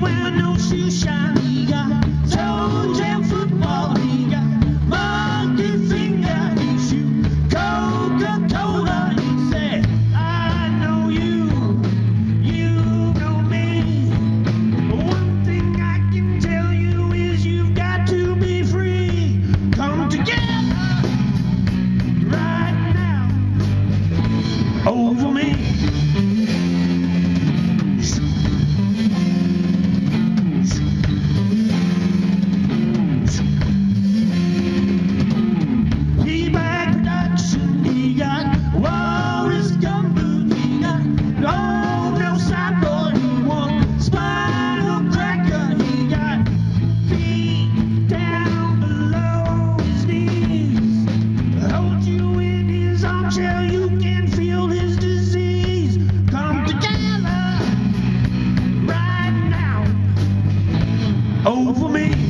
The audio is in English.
wear no shoes, shine. We got toes and football. he got until you can feel his disease. Come together right now over me.